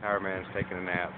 Power Man's taking a nap.